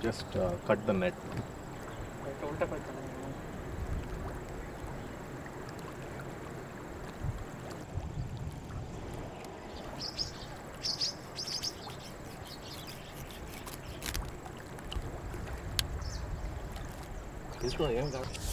just uh, cut the net. This one, yeah,